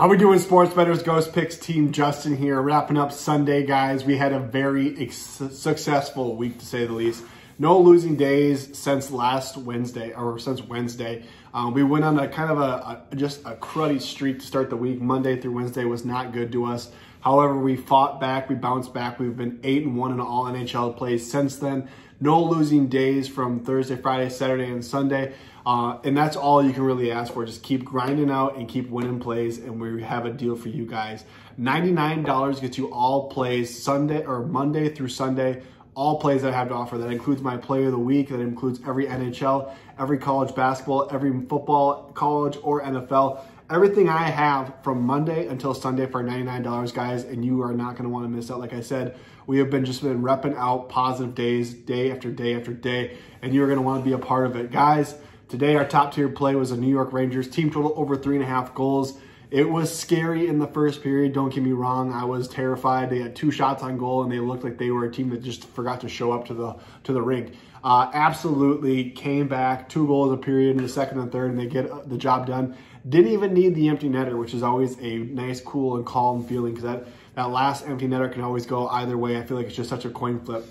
How we doing, Sports Betters Ghost Picks Team Justin here, wrapping up Sunday, guys. We had a very successful week, to say the least. No losing days since last Wednesday, or since Wednesday. Um, we went on a kind of a, a, just a cruddy streak to start the week. Monday through Wednesday was not good to us. However, we fought back, we bounced back. We've been eight and one in all NHL plays since then. No losing days from Thursday, Friday, Saturday, and Sunday. Uh, and that's all you can really ask for. Just keep grinding out and keep winning plays, and we have a deal for you guys. $99 gets you all plays Sunday or Monday through Sunday, all plays that I have to offer. That includes my play of the week, that includes every NHL, every college basketball, every football, college, or NFL. Everything I have from Monday until Sunday for $99, guys, and you are not going to want to miss out. Like I said, we have been just been repping out positive days, day after day after day, and you're going to want to be a part of it. Guys, Today, our top tier play was a New York Rangers. Team total over three and a half goals. It was scary in the first period. Don't get me wrong. I was terrified. They had two shots on goal, and they looked like they were a team that just forgot to show up to the to the rink. Uh, absolutely came back. Two goals a period in the second and third, and they get the job done. Didn't even need the empty netter, which is always a nice, cool, and calm feeling because that, that last empty netter can always go either way. I feel like it's just such a coin flip.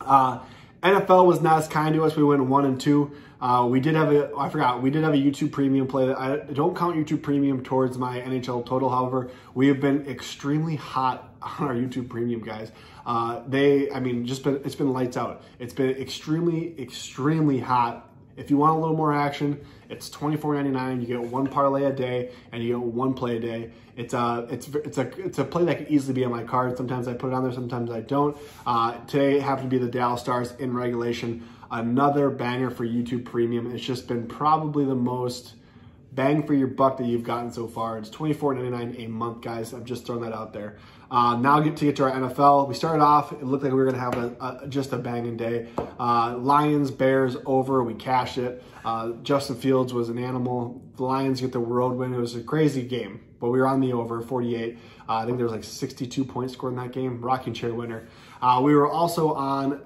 Uh, NFL was not as kind to us. We went one and two. Uh, we did have a, I forgot, we did have a YouTube Premium play. That I don't count YouTube Premium towards my NHL total. However, we have been extremely hot on our YouTube Premium guys. Uh, they, I mean, just been, it's been lights out. It's been extremely, extremely hot if you want a little more action, it's $24.99. You get one parlay a day and you get one play a day. It's a, it's, it's a, it's a play that can easily be on my card. Sometimes I put it on there, sometimes I don't. Uh, today happened to be the Dallas Stars in regulation. Another banger for YouTube Premium. It's just been probably the most bang for your buck that you've gotten so far. It's $24.99 a month, guys. I'm just throwing that out there. Uh, now get to get to our NFL. We started off, it looked like we were going to have a, a, just a banging day. Uh, Lions, Bears over, we cashed it. Uh, Justin Fields was an animal. The Lions get the road win. It was a crazy game, but we were on the over, 48. Uh, I think there was like 62 points scored in that game. Rocking chair winner. Uh, we were also on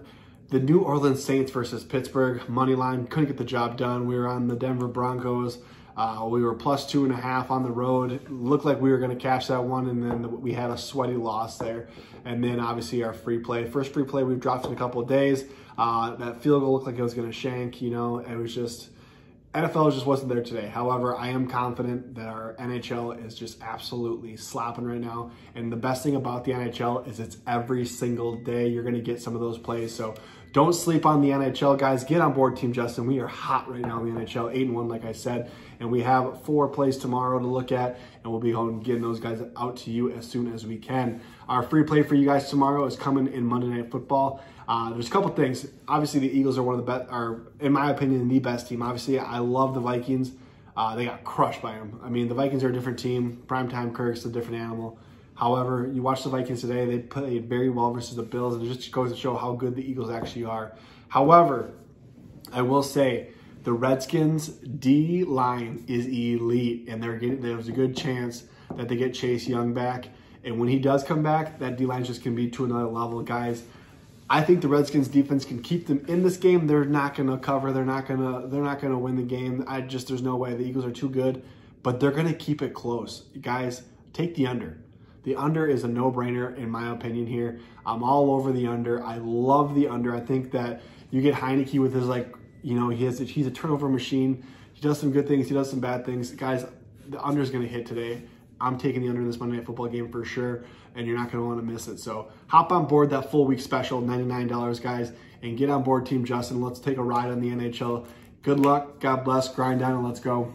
the New Orleans Saints versus Pittsburgh money line. Couldn't get the job done. We were on the Denver Broncos. Uh, we were plus two and a half on the road. Looked like we were going to cash that one, and then we had a sweaty loss there. And then obviously our free play. First free play we've dropped in a couple of days. Uh, that field goal looked like it was going to shank, you know. It was just, NFL just wasn't there today. However, I am confident that our NHL is just absolutely slapping right now. And the best thing about the NHL is it's every single day you're going to get some of those plays. So don't sleep on the NHL, guys. Get on board, Team Justin. We are hot right now in the NHL, 8 and 1, like I said. And we have four plays tomorrow to look at, and we'll be getting those guys out to you as soon as we can. Our free play for you guys tomorrow is coming in Monday Night Football. Uh, there's a couple things. Obviously, the Eagles are one of the best, are, in my opinion, the best team. Obviously, I love the Vikings. Uh, they got crushed by them. I mean, the Vikings are a different team. Primetime Kirk's a different animal. However, you watch the Vikings today, they played very well versus the Bills, and it just goes to show how good the Eagles actually are. However, I will say the Redskins D line is elite, and they're getting there's a good chance that they get Chase Young back. And when he does come back, that D line just can be to another level, guys. I think the Redskins defense can keep them in this game. They're not going to cover. They're not going to. They're not going to win the game. I just there's no way. The Eagles are too good, but they're going to keep it close, guys. Take the under. The under is a no-brainer in my opinion here. I'm all over the under. I love the under. I think that you get Heinicke with his like, you know, he has he's a turnover machine. He does some good things. He does some bad things. Guys, the under is going to hit today. I'm taking the under in this Monday Night Football game for sure, and you're not going to want to miss it. So hop on board that full week special, $99, guys, and get on board Team Justin. Let's take a ride on the NHL. Good luck. God bless. Grind down and let's go.